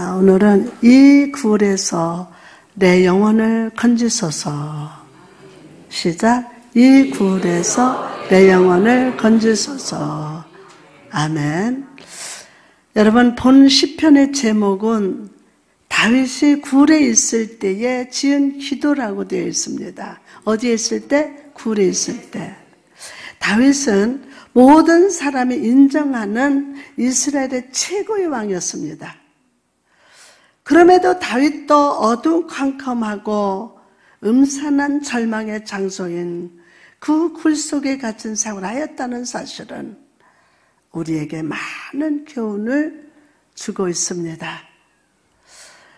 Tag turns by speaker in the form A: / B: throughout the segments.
A: 오늘은 이 굴에서 내 영혼을 건지소서. 시작. 이 굴에서 내 영혼을 건지소서. 아멘. 여러분 본 시편의 제목은 다윗이 굴에 있을 때에 지은 기도라고 되어 있습니다. 어디에 있을 때? 굴에 있을 때. 다윗은 모든 사람이 인정하는 이스라엘의 최고의 왕이었습니다. 그럼에도 다윗도 어두컴컴하고 음산한 절망의 장소인 그 굴 속에 갇힌 생활을 하였다는 사실은 우리에게 많은 교훈을 주고 있습니다.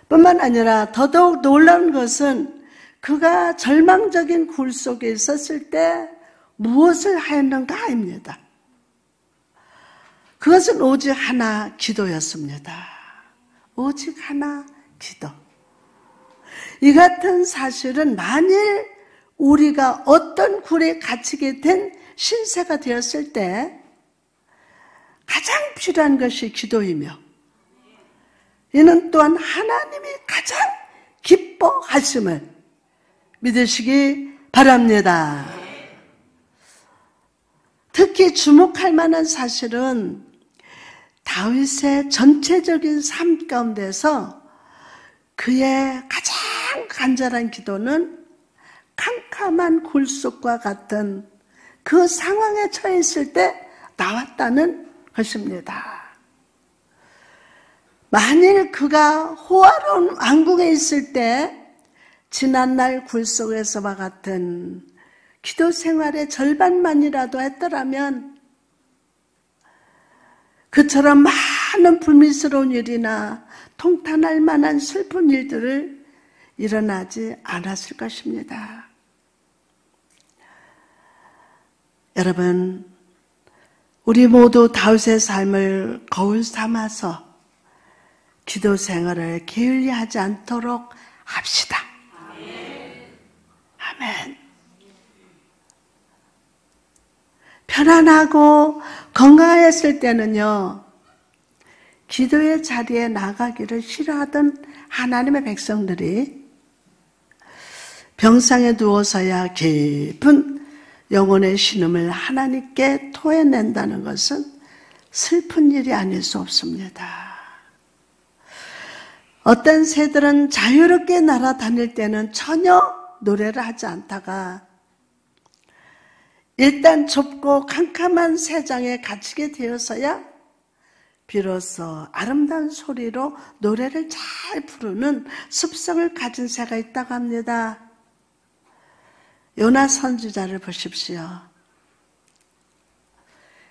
A: 뿐만 아니라 더더욱 놀라운 것은 그가 절망적인 굴 속에 있었을 때 무엇을 하였는가입니다. 그것은 오직 하나 기도였습니다. 오직 하나 기도. 이 같은 사실은 만일 우리가 어떤 굴에 갇히게 된 신세가 되었을 때 가장 필요한 것이 기도이며 이는 또한 하나님이 가장 기뻐하심을 믿으시기 바랍니다. 특히 주목할 만한 사실은 다윗의 전체적인 삶 가운데서 그의 가장 간절한 기도는 캄캄한 굴속과 같은 그 상황에 처해 있을 때 나왔다는 것입니다. 만일 그가 호화로운 왕국에 있을 때 지난날 굴속에서와 같은 기도 생활의 절반만이라도 했더라면 그처럼 많은 불미스러운 일이나 통탄할 만한 슬픈 일들을 일어나지 않았을 것입니다. 여러분, 우리 모두 다윗의 삶을 거울 삼아서 기도 생활을 게을리 하지 않도록 합시다. 아멘. 편안하고 건강했을 때는요, 기도의 자리에 나가기를 싫어하던 하나님의 백성들이 병상에 누워서야 깊은 영혼의 신음을 하나님께 토해낸다는 것은 슬픈 일이 아닐 수 없습니다. 어떤 새들은 자유롭게 날아다닐 때는 전혀 노래를 하지 않다가 일단 좁고 캄캄한 세상에 갇히게 되어서야 비로소 아름다운 소리로 노래를 잘 부르는 습성을 가진 새가 있다고 합니다. 요나 선지자를 보십시오.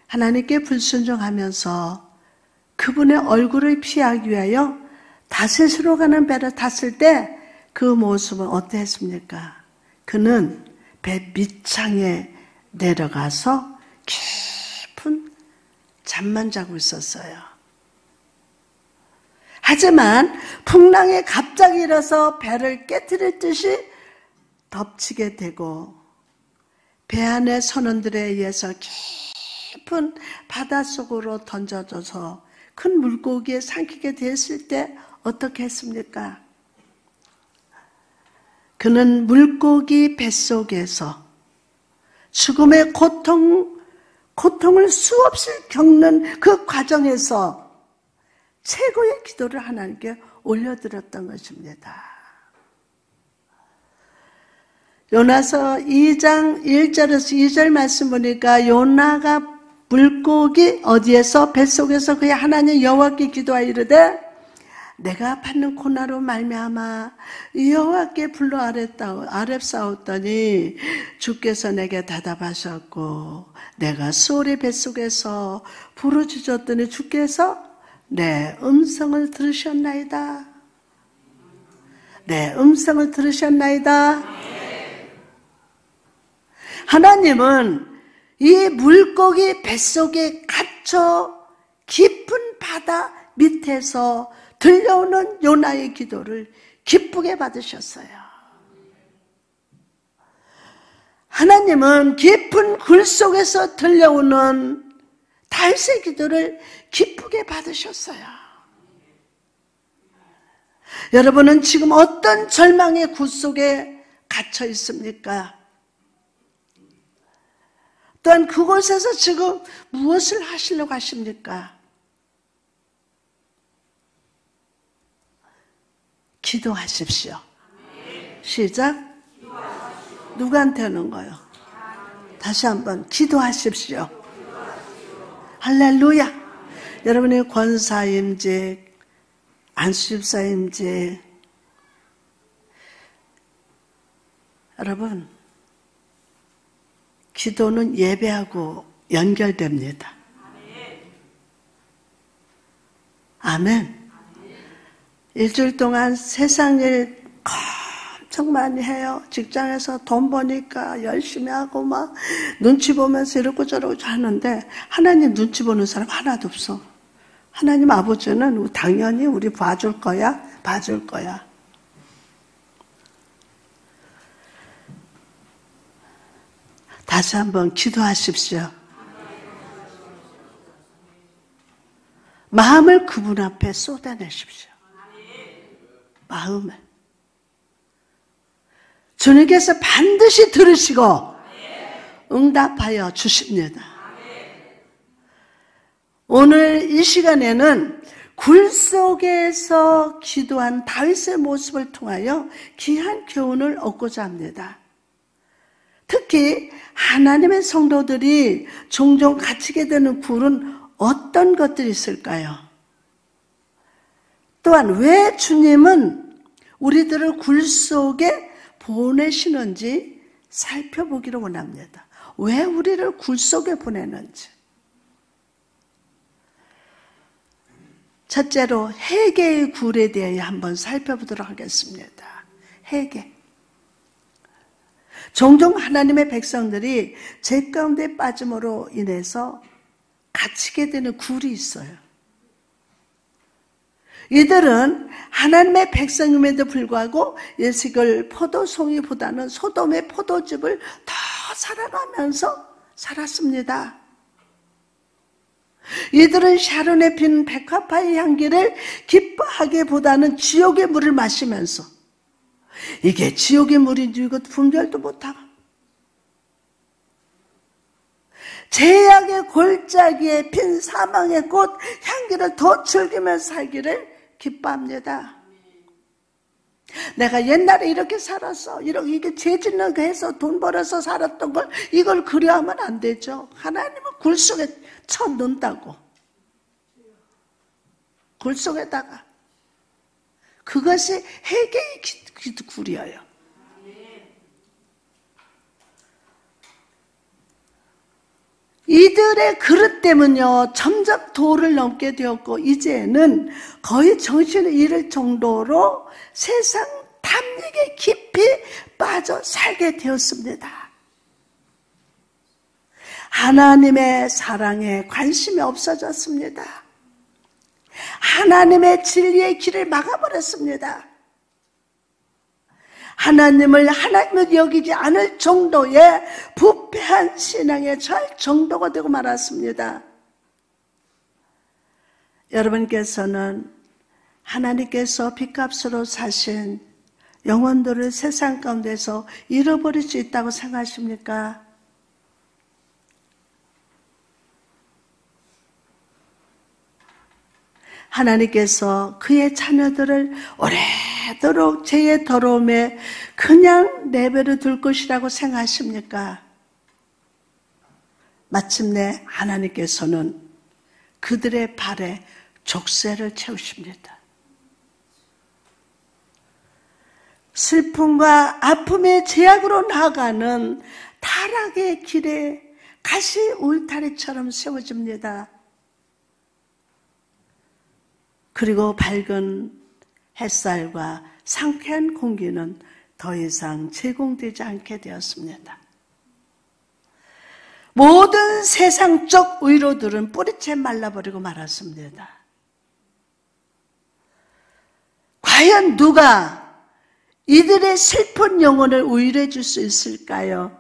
A: 하나님께 불순종하면서 그분의 얼굴을 피하기 위하여 다셋으로 가는 배를 탔을 때 그 모습은 어땠습니까? 그는 배 밑창에 내려가서 깊은 잠만 자고 있었어요. 하지만 풍랑에 갑자기 일어서 배를 깨뜨릴 듯이 덮치게 되고 배 안의 선원들에 의해서 깊은 바닷속으로 던져져서 큰 물고기에 삼키게 됐을 때 어떻게 했습니까? 그는 물고기 뱃속에서 죽음의 고통, 고통을 수없이 겪는 그 과정에서 최고의 기도를 하나님께 올려드렸던 것입니다. 요나서 2장 1절에서 2절 말씀 보니까 요나가 물고기 어디에서 뱃속에서 그의 하나님 여호와께 기도하여 이르되 내가 받는 고나로 말미암아 여호와께 불러 아랩싸웠더니 주께서 내게 대답하셨고 내가 수월의 뱃속에서 부르짖었더니 주께서 내 음성을 들으셨나이다. 내 음성을 들으셨나이다. 하나님은 이 물고기 뱃속에 갇혀 깊은 바다 밑에서 들려오는 요나의 기도를 기쁘게 받으셨어요. 하나님은 깊은 굴 속에서 들려오는 달새 기도를 기쁘게 받으셨어요. 여러분은 지금 어떤 절망의 구 속에 갇혀 있습니까? 또한 그곳에서 지금 무엇을 하시려고 하십니까? 기도하십시오. 시작. 누구한테 하는 거요? 다시 한번 기도하십시오. 할렐루야. 여러분의 권사임직, 안수집사임직, 여러분, 기도는 예배하고 연결됩니다. 아멘. 일주일 동안 세상 일 엄청 많이 해요. 직장에서 돈 버니까 열심히 하고 막 눈치 보면서 이러고 저러고 하는데 하나님 눈치 보는 사람 하나도 없어. 하나님 아버지는 당연히 우리 봐줄 거야, 봐줄 거야. 다시 한번 기도하십시오. 마음을 그분 앞에 쏟아내십시오. 마음을. 주님께서 반드시 들으시고 응답하여 주십니다. 오늘 이 시간에는 굴 속에서 기도한 다윗의 모습을 통하여 귀한 교훈을 얻고자 합니다. 특히 하나님의 성도들이 종종 갇히게 되는 굴은 어떤 것들이 있을까요? 또한 왜 주님은 우리들을 굴 속에 보내시는지 살펴보기를 원합니다. 왜 우리를 굴 속에 보내는지. 첫째로 해계의 굴에 대해 한번 살펴보도록 하겠습니다. 해계. 종종 하나님의 백성들이 죄 가운데 빠짐으로 인해서 갇히게 되는 굴이 있어요. 이들은 하나님의 백성임에도 불구하고 예식을 포도송이보다는 소돔의 포도즙을 더 사랑하면서 살았습니다. 이들은 샤론에 핀 백화파의 향기를 기뻐하기보다는 지옥의 물을 마시면서 이게 지옥의 물인지 이것 분별도 못하고 제약의 골짜기에 핀 사망의 꽃 향기를 더 즐기면서 살기를 기뻐합니다. 내가 옛날에 이렇게 살았어. 이렇게 죄짓는 거 해서 돈 벌어서 살았던 걸 이걸 그려하면 안 되죠. 하나님은 굴 속에 쳐 넣는다고. 굴 속에다가. 그것이 해계의 굴이에요. 이들의 그릇 때문요, 점점 도를 넘게 되었고, 이제는 거의 정신을 잃을 정도로 세상 탐닉에 깊이 빠져 살게 되었습니다. 하나님의 사랑에 관심이 없어졌습니다. 하나님의 진리의 길을 막아버렸습니다. 하나님을 하나님을 여기지 않을 정도의 부 패한 신앙에 절 정도가 되고 말았습니다. 여러분께서는 하나님께서 빚값으로 사신 영혼들을 세상 가운데서 잃어버릴 수 있다고 생각하십니까? 하나님께서 그의 자녀들을 오래도록 죄의 더러움에 그냥 내버려 둘 것이라고 생각하십니까? 마침내 하나님께서는 그들의 발에 족쇄를 채우십니다. 슬픔과 아픔의 제약으로 나아가는 타락의 길에 가시 울타리처럼 세워집니다. 그리고 밝은 햇살과 상쾌한 공기는 더 이상 제공되지 않게 되었습니다. 모든 세상적 의로들은 뿌리채 말라버리고 말았습니다. 과연 누가 이들의 슬픈 영혼을 우일해 줄 수 있을까요?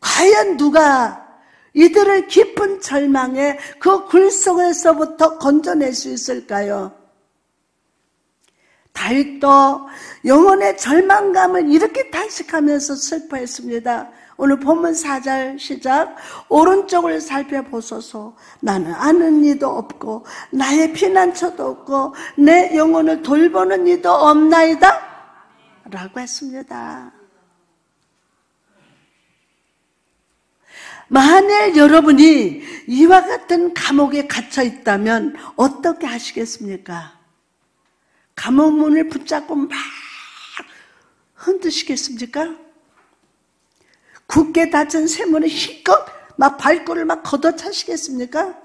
A: 과연 누가 이들을 깊은 절망에 그 굴 속에서부터 건져낼 수 있을까요? 다윗도 영혼의 절망감을 이렇게 탄식하면서 슬퍼했습니다. 오늘 본문 4절 시작 오른쪽을 살펴보소서 나는 아는 이도 없고 나의 피난처도 없고 내 영혼을 돌보는 이도 없나이다 라고 했습니다. 만일 여러분이 이와 같은 감옥에 갇혀 있다면 어떻게 하시겠습니까? 감옥 문을 붙잡고 막 흔드시겠습니까? 굳게 닫은 쇠문을 힘껏 막 발골을 막 걷어차시겠습니까?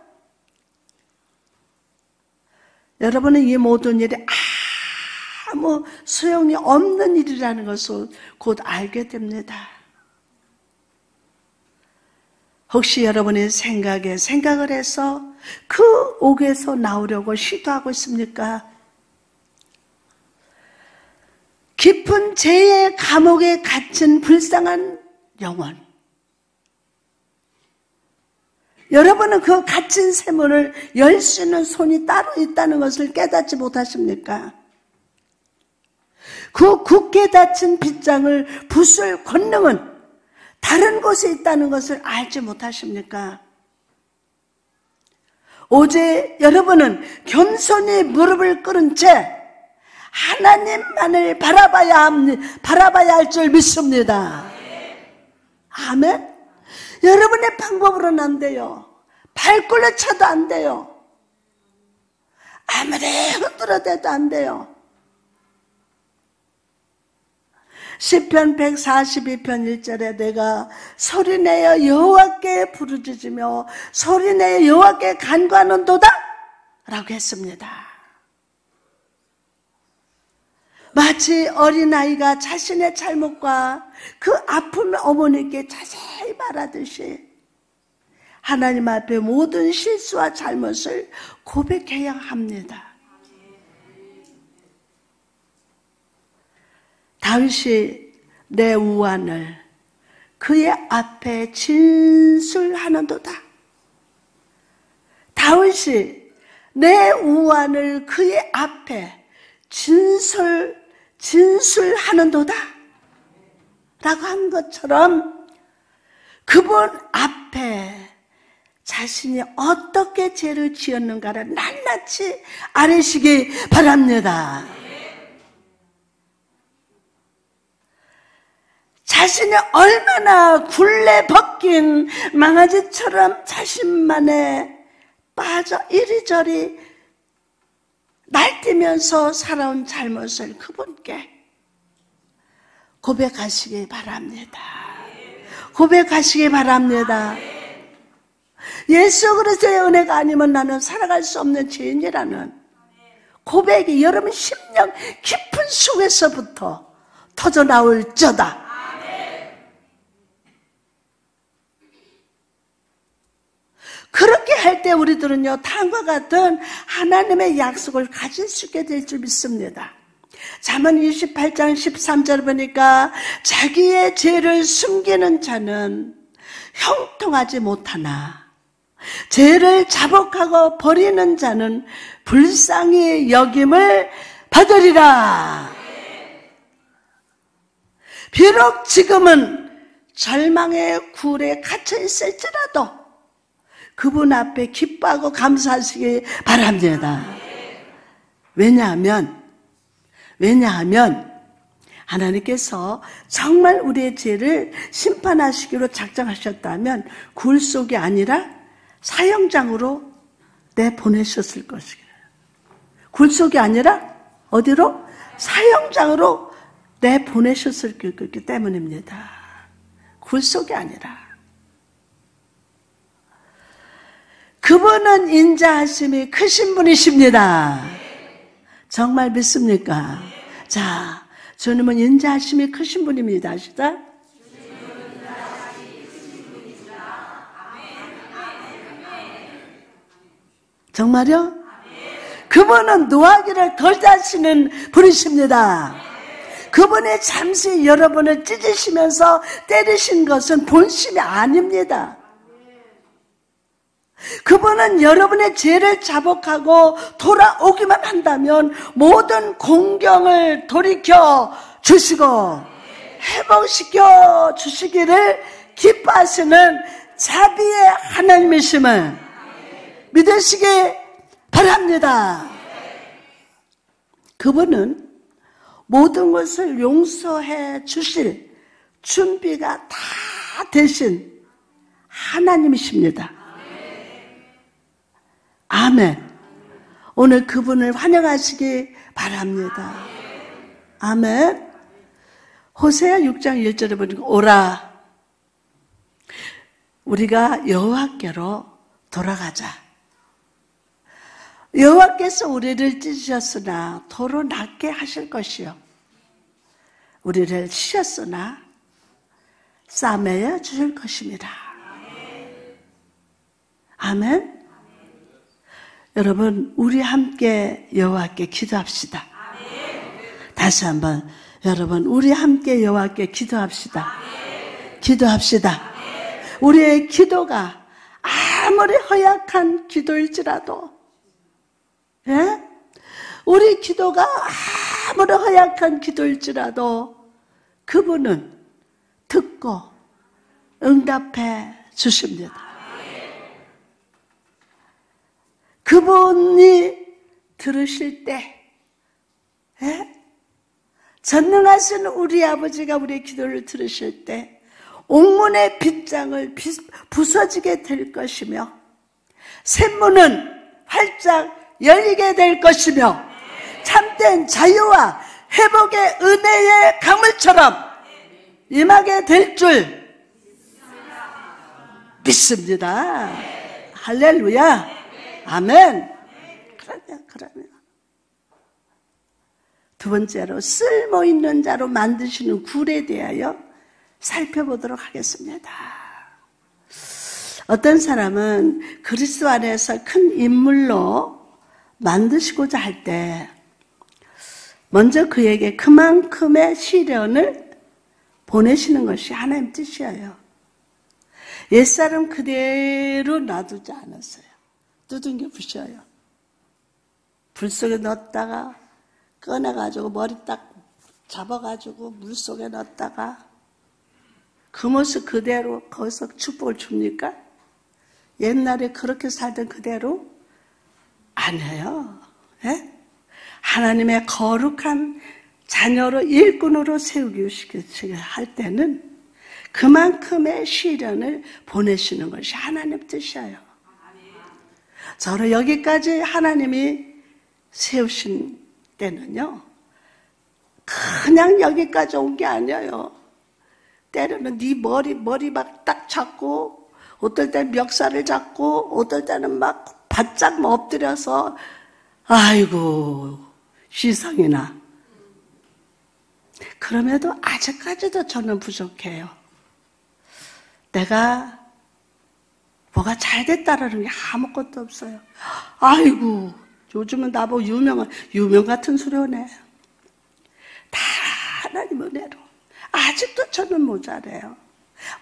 A: 여러분은 이 모든 일이 아무 소용이 없는 일이라는 것을 곧 알게 됩니다. 혹시 여러분의 생각에 생각을 해서 그 옥에서 나오려고 시도하고 있습니까? 깊은 죄의 감옥에 갇힌 불쌍한 영혼. 여러분은 그 갇힌 세문을 열 수 있는 손이 따로 있다는 것을 깨닫지 못하십니까? 그 굳게 닫힌 빗장을 부술 권능은 다른 곳에 있다는 것을 알지 못하십니까? 어제 여러분은 겸손히 무릎을 꿇은 채 하나님만을 바라봐야 합니다. 바라봐야 할 줄 믿습니다. 아멘. 여러분의 방법으로는 안 돼요. 발굴로 쳐도 안 돼요. 아무리 흔들어대도 안 돼요. 시편 142편 1절에 내가 소리내어 여호와께 부르짖으며 소리내어 여호와께 간구하는 도다 라고 했습니다. 마치 어린아이가 자신의 잘못과 그 아픔을 어머니께 자세히 말하듯이 하나님 앞에 모든 실수와 잘못을 고백해야 합니다. 다윗이 내 우환을 그의 앞에 진술하는도다. 다윗이 내 우환을 그의 앞에 진술 진술하는도다. 라고 한 것처럼 그분 앞에 자신이 어떻게 죄를 지었는가를 낱낱이 아시기 바랍니다. 자신이 얼마나 굴레 벗긴 망아지처럼 자신만에 빠져 이리저리 날뛰면서 살아온 잘못을 그분께 고백하시기 바랍니다. 고백하시기 바랍니다. 예수 그리스도의 은혜가 아니면 나는 살아갈 수 없는 죄인이라는 고백이 여러분 심령 깊은 속에서부터 터져 나올 저다. 그렇게 할 때 우리들은요, 다음과 같은 하나님의 약속을 가질 수 있게 될 줄 믿습니다. 잠언 28장 13절 보니까 자기의 죄를 숨기는 자는 형통하지 못하나 죄를 자복하고 버리는 자는 불쌍히 여김을 받으리라. 비록 지금은 절망의 굴에 갇혀 있을지라도 그분 앞에 기뻐하고 감사하시기 바랍니다. 왜냐하면, 왜냐하면, 하나님께서 정말 우리의 죄를 심판하시기로 작정하셨다면 굴 속이 아니라 사형장으로 내 보내셨을 것이에요. 굴 속이 아니라 어디로? 사형장으로 내 보내셨을 거기 때문입니다. 굴 속이 아니라. 그분은 인자하심이 크신 분이십니다. 정말 믿습니까? 자, 주님은 인자하심이 크신 분입니다. 아시다? 정말요? 그분은 노하기를 덜 다시는 분이십니다. 그분이 잠시 여러분을 찢으시면서 때리신 것은 본심이 아닙니다. 그분은 여러분의 죄를 자복하고 돌아오기만 한다면 모든 공경을 돌이켜 주시고 회복시켜 주시기를 기뻐하시는 자비의 하나님이심을 믿으시기 바랍니다. 그분은 모든 것을 용서해 주실 준비가 다 되신 하나님이십니다. 아멘. 오늘 그분을 환영하시기 바랍니다. 아멘. 호세아 6장 1절에 보니까 오라 우리가 여호와께로 돌아가자. 여호와께서 우리를 찢으셨으나 도로 낫게 하실 것이요. 우리를 치셨으나 싸매어 주실 것입니다. 아멘. 여러분, 우리 함께 여호와께 기도합시다. 다시 한번 여러분, 우리 함께 여호와께 기도합시다. 기도합시다. 우리의 기도가 아무리 허약한 기도일지라도, 예? 우리 기도가 아무리 허약한 기도일지라도 그분은 듣고 응답해 주십니다. 그분이 들으실 때, 예? 전능하신 우리 아버지가 우리의 기도를 들으실 때, 옥문의 빗장을 부서지게 될 것이며, 샘문은 활짝 열리게 될 것이며, 참된 자유와 회복의 은혜의 강물처럼 임하게 될 줄 믿습니다. 할렐루야. 아멘. 그러면, 그러면. 두 번째로, 쓸모 있는 자로 만드시는 굴에 대하여 살펴보도록 하겠습니다. 어떤 사람은 그리스도 안에서 큰 인물로 만드시고자 할 때, 먼저 그에게 그만큼의 시련을 보내시는 것이 하나님 뜻이에요. 옛사람 그대로 놔두지 않았어요. 두둥겨 부셔요. 불 속에 넣었다가 꺼내가지고 머리 딱 잡아가지고 물 속에 넣었다가 그 모습 그대로 거기서 축복을 줍니까? 옛날에 그렇게 살던 그대로 아니에요. 예? 하나님의 거룩한 자녀로 일꾼으로 세우기 할 때는 그만큼의 시련을 보내시는 것이 하나님 뜻이에요. 저를 여기까지 하나님이 세우신 때는요, 그냥 여기까지 온 게 아니에요. 때로는 네 머리, 머리 막 딱 잡고, 어떨 때 멱살을 잡고, 어떨 때는 막 바짝 엎드려서, 아이고, 시상이나. 그럼에도 아직까지도 저는 부족해요. 내가 뭐가 잘 됐다라는 게 아무것도 없어요. 아이고, 요즘은 나보고 유명한, 유명 같은 소리네. 다 하나님 은혜로. 아직도 저는 모자래요.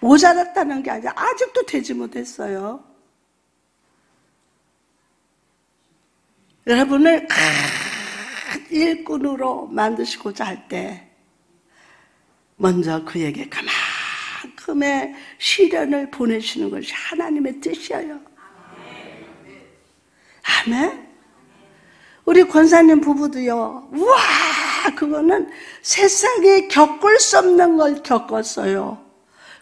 A: 모자랐다는 게 아니라 아직도 되지 못했어요. 여러분을 큰 일꾼으로 만드시고자 할 때, 먼저 그에게 그만 큼의 시련을 보내시는 것이 하나님의 뜻이에요. 아멘? 우리 권사님 부부도요, 우와! 그거는 세상에 겪을 수 없는 걸 겪었어요.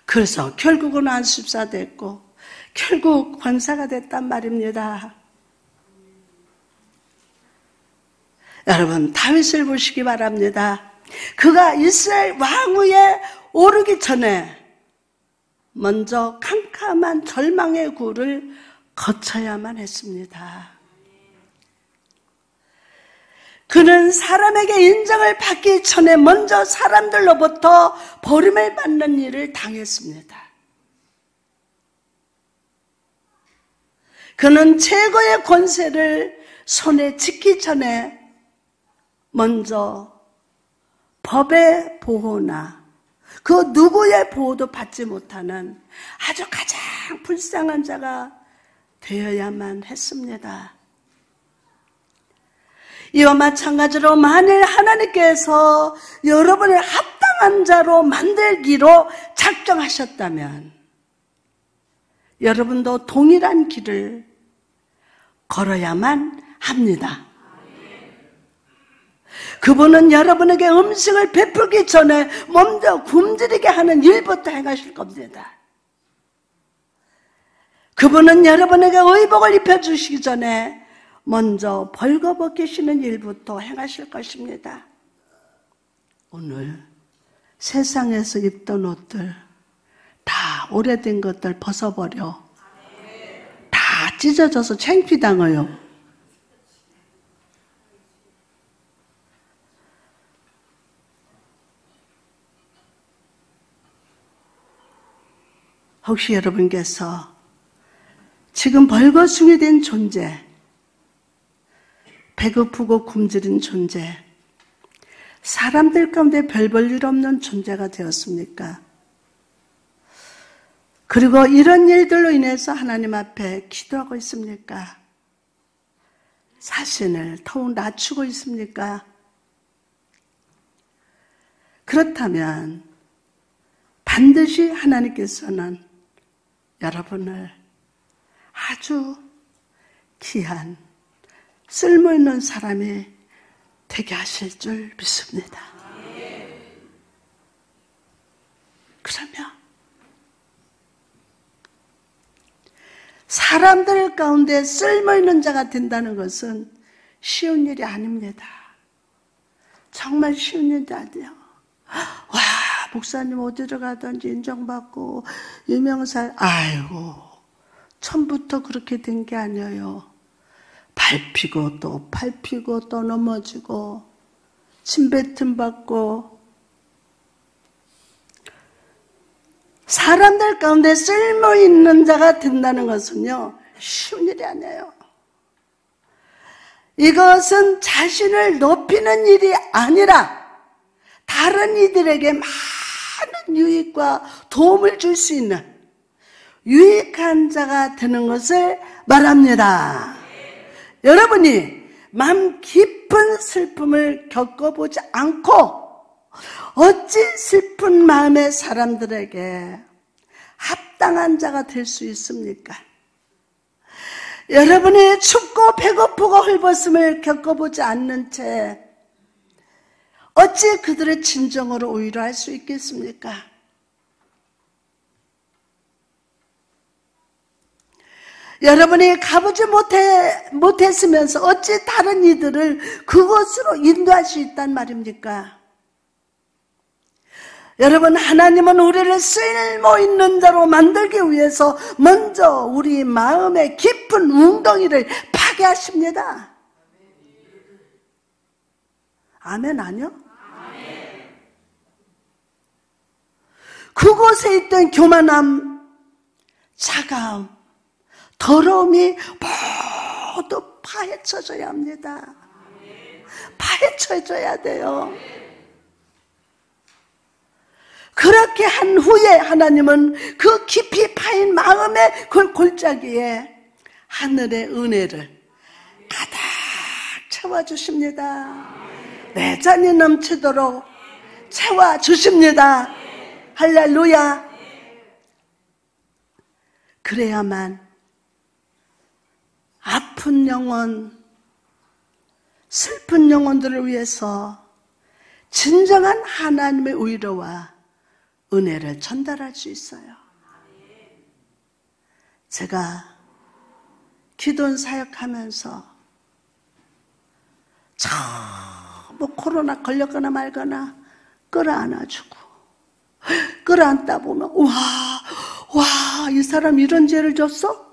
A: 그래서 결국은 안습사 됐고, 결국 권사가 됐단 말입니다. 여러분, 다윗을 보시기 바랍니다. 그가 이스라엘 왕위에 오르기 전에 먼저 캄캄한 절망의 굴을 거쳐야만 했습니다. 그는 사람에게 인정을 받기 전에 먼저 사람들로부터 버림을 받는 일을 당했습니다. 그는 최고의 권세를 손에 쥐기 전에 먼저 법의 보호나 그 누구의 보호도 받지 못하는 아주 가장 불쌍한 자가 되어야만 했습니다. 이와 마찬가지로 만일 하나님께서 여러분을 합당한 자로 만들기로 작정하셨다면 여러분도 동일한 길을 걸어야만 합니다. 그분은 여러분에게 음식을 베풀기 전에 먼저 굶주리게 하는 일부터 행하실 겁니다. 그분은 여러분에게 의복을 입혀주시기 전에 먼저 벌거벗기시는 일부터 행하실 것입니다. 오늘 세상에서 입던 옷들 다 오래된 것들 벗어버려. 다 찢어져서 창피당해요. 혹시 여러분께서 지금 벌거숭이 된 존재, 배고프고 굶주린 존재, 사람들 가운데 별 볼 일 없는 존재가 되었습니까? 그리고 이런 일들로 인해서 하나님 앞에 기도하고 있습니까? 자신을 더욱 낮추고 있습니까? 그렇다면 반드시 하나님께서는 여러분을 아주 귀한 쓸모있는 사람이 되게 하실 줄 믿습니다. 그러면 사람들 가운데 쓸모있는 자가 된다는 것은 쉬운 일이 아닙니다. 정말 쉬운 일이 아니에요. 와, 목사님 어디로 가든지 인정받고 유명사 아이고 처음부터 그렇게 된 게 아니에요. 밟히고 또 밟히고 또 넘어지고 침뱉음 받고 사람들 가운데 쓸모 있는 자가 된다는 것은요 쉬운 일이 아니에요. 이것은 자신을 높이는 일이 아니라 다른 이들에게 많 은 유익과 도움을 줄 수 있는 유익한 자가 되는 것을 말합니다. 여러분이 마음 깊은 슬픔을 겪어보지 않고 어찌 슬픈 마음의 사람들에게 합당한 자가 될 수 있습니까? 여러분이 춥고 배고프고 헐벗음을 겪어보지 않는 채 어찌 그들의 진정으로 오히려 수 있겠습니까? 여러분이 가보지 못해, 못했으면서 어찌 다른 이들을 그곳으로 인도할 수 있단 말입니까? 여러분, 하나님은 우리를 쓸모 있는 자로 만들기 위해서 먼저 우리 마음의 깊은 웅덩이를 파괴하십니다. 아멘, 아니요? 그곳에 있던 교만함, 차가움, 더러움이 모두 파헤쳐져야 합니다. 파헤쳐져야 돼요. 그렇게 한 후에 하나님은 그 깊이 파인 마음의 그 골짜기에 하늘의 은혜를 가득 채워주십니다. 내 잔이 넘치도록 채워주십니다. 할렐루야. 그래야만 아픈 영혼, 슬픈 영혼들을 위해서 진정한 하나님의 위로와 은혜를 전달할 수 있어요. 제가 기도원 사역하면서 뭐 코로나 걸렸거나 말거나 끌어안아주고 끌어안다 보면 와, 와, 이 사람 이런 죄를 졌어?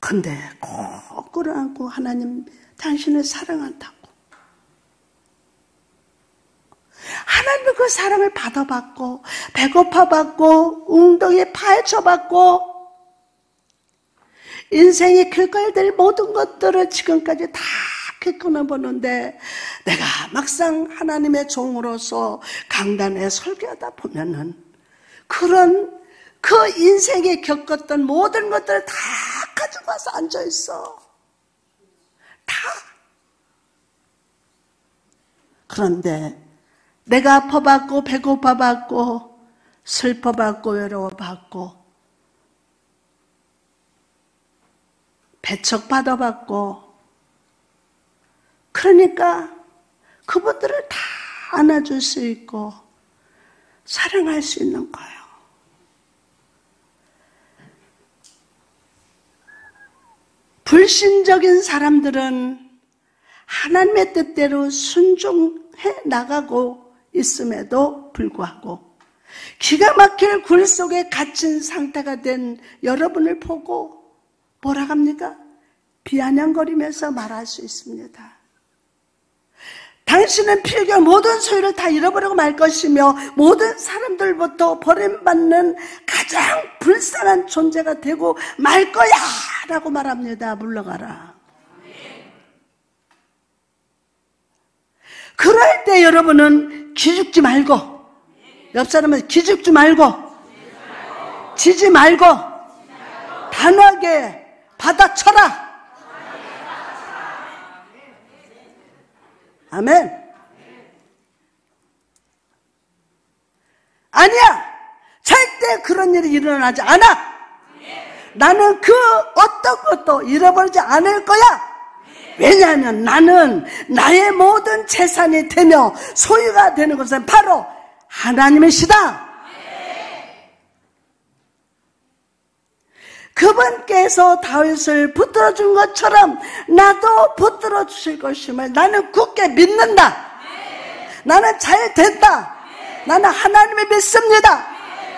A: 근데 꼭 끌어안고 하나님 당신을 사랑한다고. 하나님은 그 사랑을 받아받고 배고파 받고 웅덩이에 파헤쳐 받고 인생이 겪어야 될 모든 것들을 지금까지 다 겪어나 보는데 내가 막상 하나님의 종으로서 강단에 설교하다 보면은 그런 그 인생에 겪었던 모든 것들을 다 가지고 와서 앉아 있어. 다. 그런데 내가 아파봤고 배고파봤고 슬퍼봤고 외로워봤고 배척받아봤고 그러니까 그분들을 다 안아줄 수 있고 사랑할 수 있는 거예요. 불신적인 사람들은 하나님의 뜻대로 순종해 나가고 있음에도 불구하고 기가 막힐 굴 속에 갇힌 상태가 된 여러분을 보고 뭐라 합니까? 비아냥거리면서 말할 수 있습니다. 당신은 필경 모든 소유를 다 잃어버리고 말 것이며 모든 사람들부터 버림받는 가장 불쌍한 존재가 되고 말 거야! 라고 말합니다. 물러가라. 그럴 때 여러분은 기죽지 말고 옆 사람은 기죽지 말고 지지 말고 단호하게 받아쳐라. 아멘. 아니야. 절대 그런 일이 일어나지 않아. 나는 그 어떤 것도 잃어버리지 않을 거야. 왜냐하면 나는 나의 모든 재산이 되며 소유가 되는 것은 바로 하나님이시다. 그분께서 다윗을 붙들어 준 것처럼 나도 붙들어 주실 것임을 나는 굳게 믿는다. 나는 잘 된다. 나는 하나님을 믿습니다.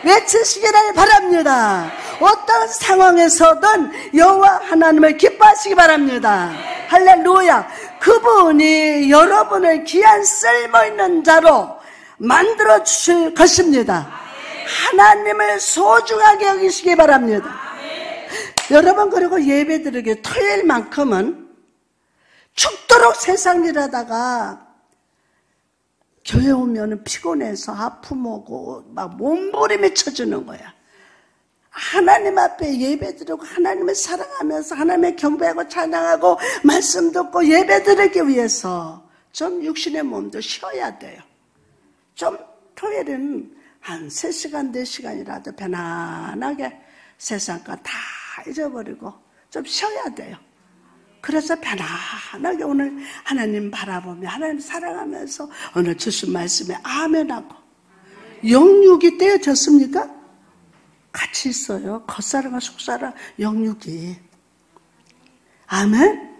A: 외치시기를 바랍니다. 어떤 상황에서든 여호와 하나님을 기뻐하시기 바랍니다. 할렐루야. 그분이 여러분을 귀한 쓸모있는 자로 만들어 주실 것입니다. 하나님을 소중하게 여기시기 바랍니다. 여러분 그리고 예배 드리기 토요일 만큼은 죽도록 세상 일하다가 교회 오면 피곤해서 아픔 오고 막 몸부림이 쳐주는 거야. 하나님 앞에 예배 드리고 하나님을 사랑하면서 하나님의 경배하고 찬양하고 말씀 듣고 예배 드리기 위해서 좀 육신의 몸도 쉬어야 돼요. 좀 토요일은 한 3시간, 4시간이라도 편안하게 세상과 다 잊어버리고 좀 쉬어야 돼요. 그래서 편안하게 오늘 하나님 바라보며 하나님 사랑하면서 오늘 주신 말씀에 아멘하고 영육이 떼어졌습니까? 같이 있어요. 겉사람과 속사람 영육이. 아멘?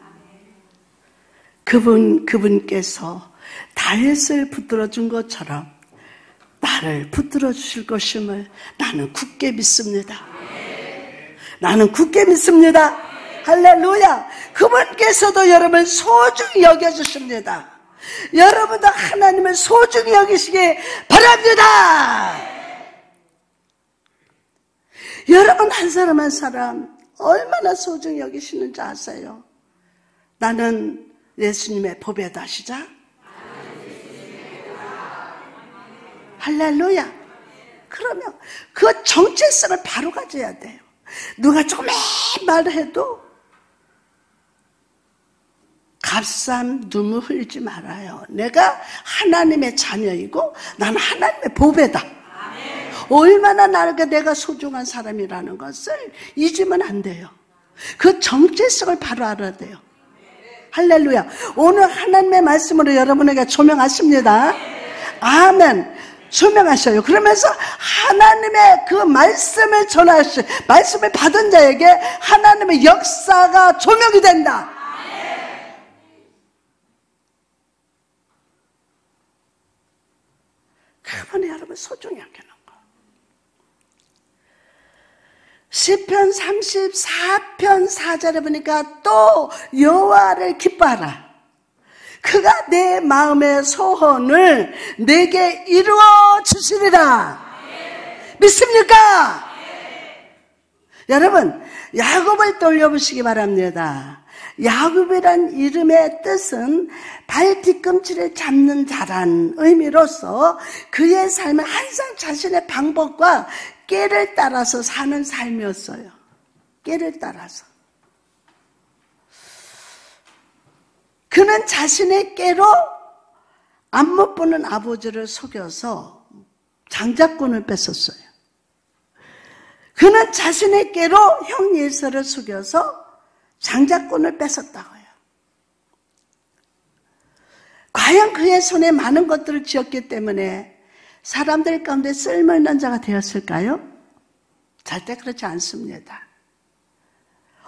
A: 그분, 그분께서 다윗을 붙들어 준 것처럼 나를 붙들어 주실 것임을 나는 굳게 믿습니다. 나는 굳게 믿습니다. 할렐루야. 그분께서도 여러분 소중히 여겨주십니다. 여러분도 하나님을 소중히 여기시기 바랍니다. 여러분 한 사람 한 사람 얼마나 소중히 여기시는지 아세요? 나는 예수님의 보배다 시작. 할렐루야. 그러면 그 정체성을 바로 가져야 돼요. 누가 조금만 말을 해도 값싼 눈물 흘리지 말아요. 내가 하나님의 자녀이고 나는 하나님의 보배다. 얼마나 나에게 내가 소중한 사람이라는 것을 잊으면 안 돼요. 그 정체성을 바로 알아야 돼요. 할렐루야. 오늘 하나님의 말씀으로 여러분에게 조명하십니다. 아멘. 설명하셔요. 그러면서 하나님의 그 말씀을 전하시, 말씀을 받은 자에게 하나님의 역사가 조명이 된다. 그분이 여러분 소중히 여기는 거. 시편 34편 4절에 보니까 또 여호와를 기뻐하라. 그가 내 마음의 소원을 내게 이루어 주시리라. 믿습니까? 여러분, 야곱을 떠올려보시기 바랍니다. 야곱이란 이름의 뜻은 발 뒤꿈치를 잡는 자란 의미로서 그의 삶은 항상 자신의 방법과 깨를 따라서 사는 삶이었어요. 깨를 따라서. 그는 자신의 깨로 안 못 보는 아버지를 속여서 장자권을 뺏었어요. 그는 자신의 깨로 형 예서를 속여서 장자권을 뺏었다고요. 과연 그의 손에 많은 것들을 지었기 때문에 사람들 가운데 쓸모있는 자가 되었을까요? 절대 그렇지 않습니다.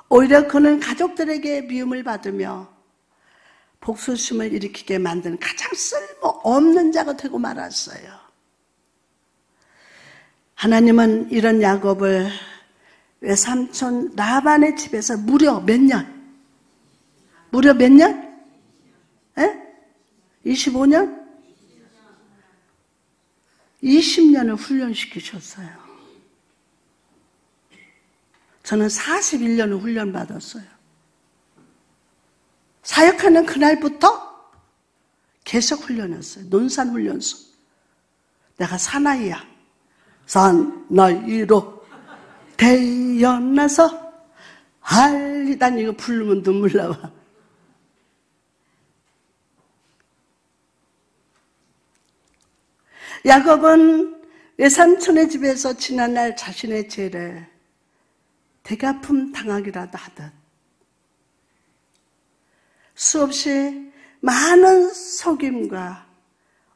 A: 오히려 그는 가족들에게 미움을 받으며 복수심을 일으키게 만든 가장 쓸모없는 자가 되고 말았어요. 하나님은 이런 야곱을 외삼촌 라반의 집에서 무려 몇 년? 무려 몇 년? 에? 25년? 20년을 훈련시키셨어요. 저는 41년을 훈련받았어요. 사역하는 그날부터 계속 훈련했어요. 논산 훈련소. 내가 사나이야. 사나이로 태어나서 할리단 이거 부르면 눈물 나와. 야곱은 외삼촌의 집에서 지난날 자신의 죄를 대가품 당하기라도 하듯 수없이 많은 속임과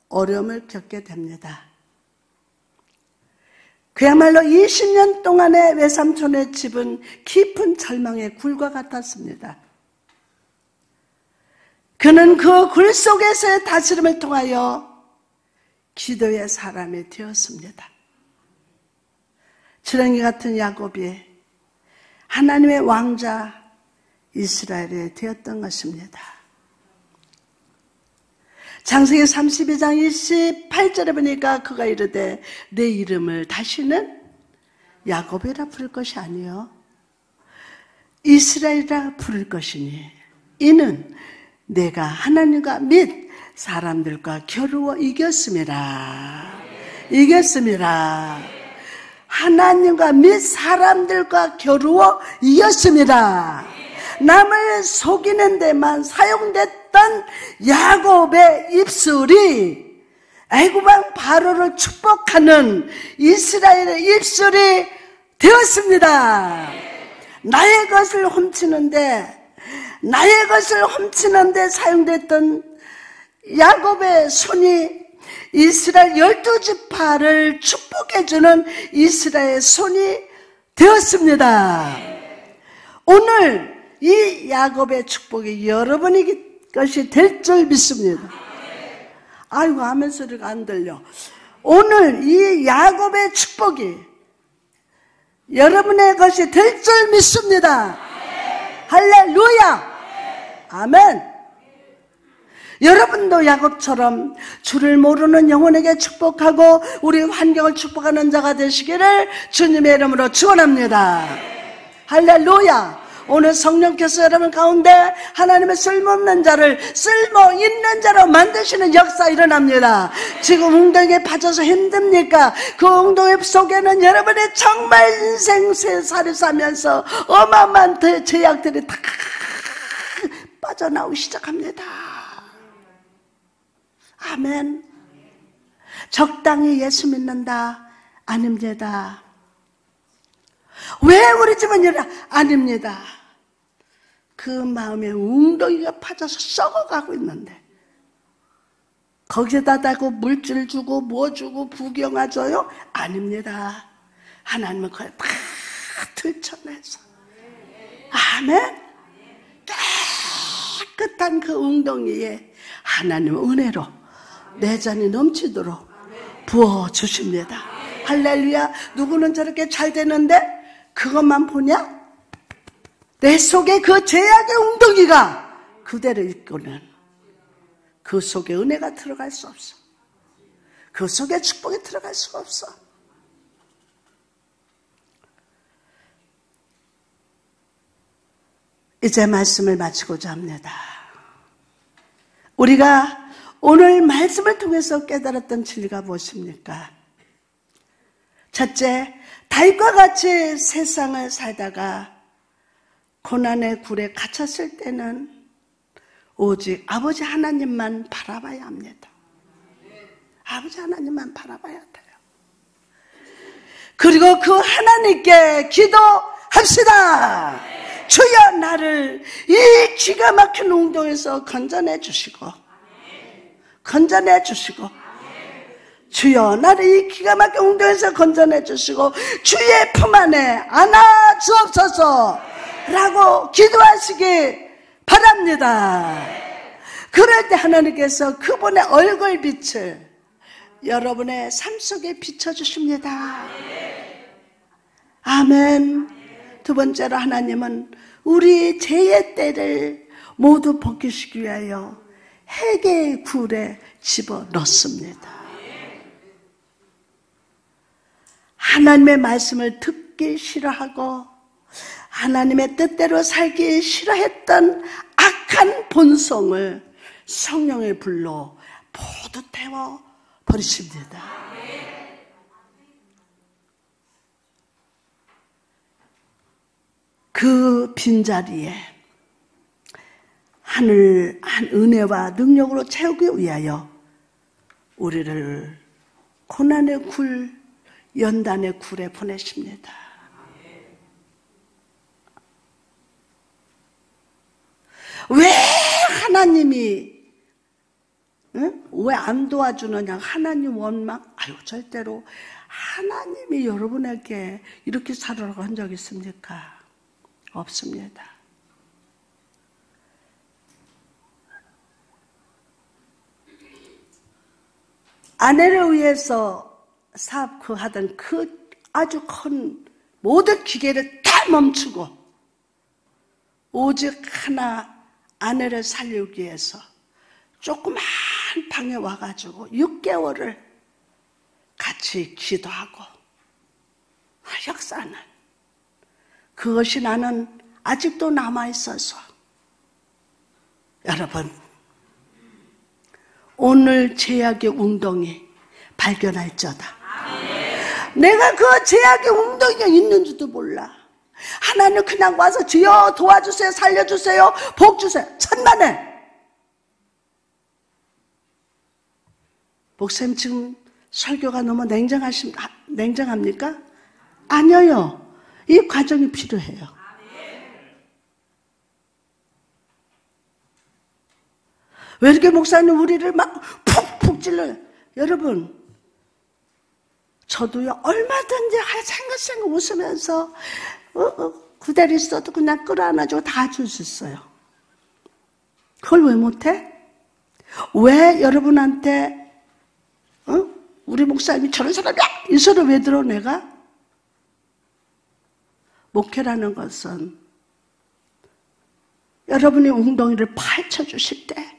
A: 어려움을 겪게 됩니다. 그야말로 20년 동안의 외삼촌의 집은 깊은 절망의 굴과 같았습니다. 그는 그 굴 속에서의 다스림을 통하여 기도의 사람이 되었습니다. 지렁이 같은 야곱이 하나님의 왕자 이스라엘이 되었던 것입니다. 장세기 32장 28절에 보니까 그가 이르되 내 이름을 다시는 야곱이라 부를 것이 아니요 이스라엘이라 부를 것이니 이는 내가 하나님과 및 사람들과 겨루어 이겼습니다. 이겼습니다. 하나님과 및 사람들과 겨루어 이겼습니다. 남을 속이는 데만 사용됐던 야곱의 입술이 애굽왕 바로를 축복하는 이스라엘의 입술이 되었습니다. 나의 것을 훔치는데 나의 것을 훔치는데 사용됐던 야곱의 손이 이스라엘 열두 지파를 축복해주는 이스라엘 손이 되었습니다. 오늘 이 야곱의 축복이 여러분의 것이 될 줄 믿습니다. 아이고 아멘 소리가 안 들려. 오늘 이 야곱의 축복이 여러분의 것이 될 줄 믿습니다. 할렐루야. 아멘. 여러분도 야곱처럼 주를 모르는 영혼에게 축복하고 우리 환경을 축복하는 자가 되시기를 주님의 이름으로 축원합니다. 할렐루야. 오늘 성령께서 여러분 가운데 하나님의 쓸모없는 자를 쓸모 있는 자로 만드시는 역사 일어납니다. 지금 웅덩이에 빠져서 힘듭니까? 그 웅덩이 속에는 여러분의 정말 인생 세 살을 사면서 어마어마한 제약들이 다 빠져나오기 시작합니다. 아멘. 적당히 예수 믿는다. 아닙니다. 왜 우리 집은 이래? 아닙니다. 그 마음에 웅덩이가 파져서 썩어가고 있는데 거기에다 대고 물질 주고 뭐 주고 줘요? 아닙니다. 하나님은 그걸 다 들춰내서 아멘 깨끗한 그 웅덩이에 하나님의 은혜로 내전이 넘치도록 부어 주십니다. 할렐루야. 누구는 저렇게 잘 되는데 그것만 보냐? 내 속에 그 죄악의 웅덩이가 그대로 있고는 그 속에 은혜가 들어갈 수 없어. 그 속에 축복이 들어갈 수가 없어. 이제 말씀을 마치고자 합니다. 우리가 오늘 말씀을 통해서 깨달았던 진리가 무엇입니까? 첫째, 다윗과 같이 세상을 살다가 고난의 굴에 갇혔을 때는 오직 아버지 하나님만 바라봐야 합니다. 아버지 하나님만 바라봐야 돼요. 그리고 그 하나님께 기도합시다. 주여 나를 이 기가 막힌 운동에서 건져내 주시고 건져내 주시고 주여 나를 이 기가 막힌 운동에서 건져내 주시고 주의 품 안에 안아 주옵소서 라고 기도하시기 바랍니다. 그럴 때 하나님께서 그분의 얼굴 빛을 여러분의 삶 속에 비춰주십니다. 아멘. 두 번째로 하나님은 우리 죄의 때를 모두 벗기시기 위하여 해계의 굴에 집어 넣습니다. 하나님의 말씀을 듣기 싫어하고 하나님의 뜻대로 살기 싫어했던 악한 본성을 성령의 불로 모두 태워 버리십니다. 그 빈자리에 하늘 한 은혜와 능력으로 채우기 위하여 우리를 고난의 굴, 연단의 굴에 보내십니다. 왜 하나님이 응? 왜안 도와주느냐? 하나님 원망? 아유 절대로 하나님이 여러분에게 이렇게 살으라고 한 적 있습니까? 없습니다. 아내를 위해서 사업 그 하던 그 아주 큰 모든 기계를 다 멈추고 오직 하나 아내를 살리기 위해서 조그만 방에 와가지고 6개월을 같이 기도하고 역사는 그것이 나는 아직도 남아있어서 여러분 오늘 제약의 웅덩이 발견할저다. 내가 그 제약의 웅덩이가 있는지도 몰라 하나님 그냥 와서 주여 도와주세요 살려주세요 복 주세요 천만에 목사님 지금 설교가 너무 냉정하십, 냉정합니까? 아니요. 이 과정이 필요해요. 왜 이렇게 목사님 우리를 막 푹푹 찔러요? 여러분, 저도요, 얼마든지 생각생각 웃으면서, 어, 어, 그대로 있어도 그냥 끌어안아주고 다줄수 있어요. 그걸 왜 못해? 왜 여러분한테 어? 우리 목사님이 저런 사람이야! 이 소리 왜 들어, 내가? 목회라는 것은 여러분의 웅덩이를 파헤쳐 주실 때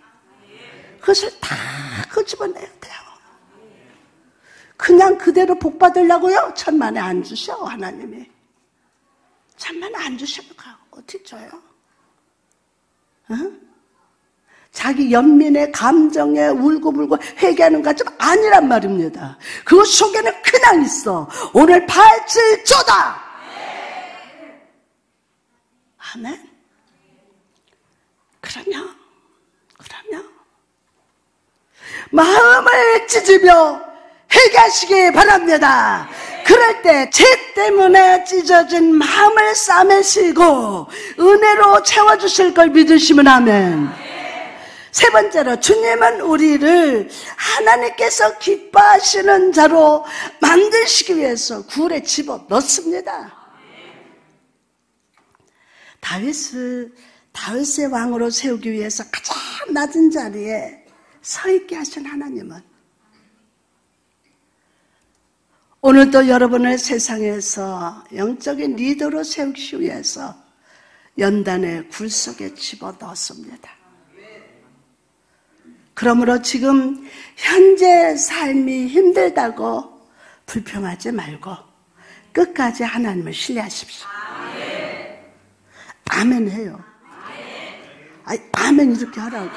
A: 그것을 다 끄집어내야 돼요. 그냥 그대로 복 받으려고요? 천만에 안 주셔, 하나님이. 천만에 안 주시면 어떻게 줘요? 어? 자기 연민의 감정에 울고불고 회개하는 것 좀 아니란 말입니다. 그 속에는 그냥 있어. 오늘 팔칠 쪼다. 아멘. 그러면, 그러면, 마음을 찢으며 회개하시기 바랍니다. 그럴 때 죄 때문에 찢어진 마음을 싸매시고 은혜로 채워주실 걸 믿으시면 아멘. 세 번째로 주님은 우리를 하나님께서 기뻐하시는 자로 만드시기 위해서 굴에 집어 넣습니다. 다윗을 다윗의 왕으로 세우기 위해서 가장 낮은 자리에 서 있게 하신 하나님은 오늘도 여러분을 세상에서 영적인 리더로 세우기 위해서 연단의 굴 속에 집어 넣었습니다. 그러므로 지금 현재 삶이 힘들다고 불평하지 말고 끝까지 하나님을 신뢰하십시오. 아멘 해요. 아니, 아멘 이렇게 하라고.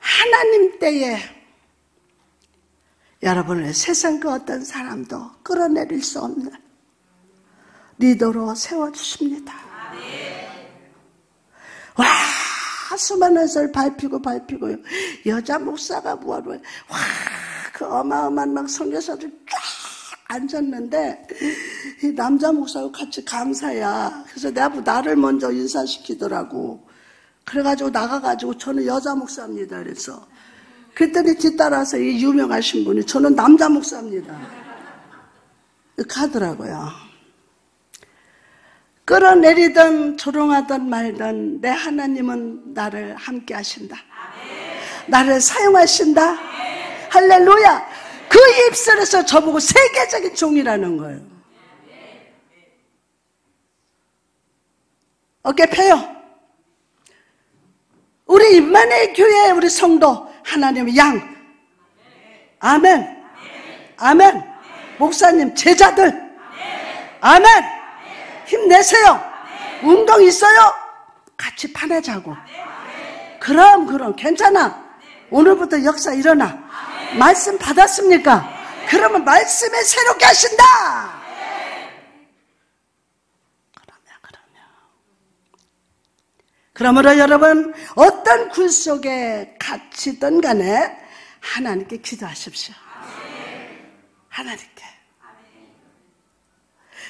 A: 하나님 때에 여러분을 세상 그 어떤 사람도 끌어내릴 수 없는 리더로 세워주십니다. 수많은 설 밟히고 밟히고요. 여자 목사가 뭐하러 와, 그 어마어마한 막 성교사들 쫙 앉았는데 이 남자 목사하고 같이 강사야. 그래서 내가 나를 먼저 인사시키더라고. 그래가지고 나가가지고 저는 여자 목사입니다. 그래서 그랬더니 뒤따라서 이 유명하신 분이 저는 남자 목사입니다. 가더라고요. 끌어내리든 조롱하든 말든 내 하나님은 나를 함께 하신다. 나를 사용하신다. 할렐루야. 그 입술에서 저보고 세계적인 종이라는 거예요. 어깨 펴요. 우리 임만의 교회 우리 성도 하나님의 양. 아멘. 아멘. 목사님 제자들. 아멘. 힘내세요. 운동 있어요? 같이 파내자고. 그럼 그럼 괜찮아. 오늘부터 역사 일어나. 말씀 받았습니까? 그러면 말씀에 새롭게 하신다. 그러면 그러면 그러므로 여러분 어떤 굴 속에 갇히든 간에 하나님께 기도하십시오. 하나님께.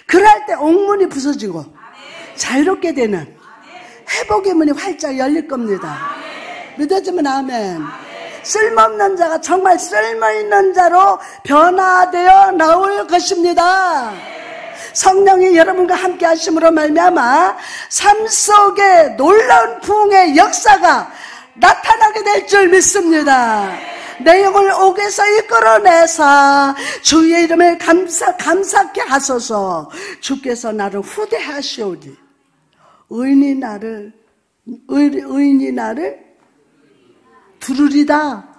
A: 그럴 때 옥문이 부서지고 자유롭게 되는 회복의 문이 활짝 열릴 겁니다. 믿어지면 아멘. 쓸모없는 자가 정말 쓸모있는 자로 변화되어 나올 것입니다. 성령이 여러분과 함께 하심으로 말미암아 삶 속에 놀라운 부흥의 역사가 나타나게 될 줄 믿습니다. 내 영을 옥에서 이끌어내사 주의 이름을 감사, 감사케 하소서 주께서 나를 후대하시오니 의인이 나를 의, 의인이 나를 두르리다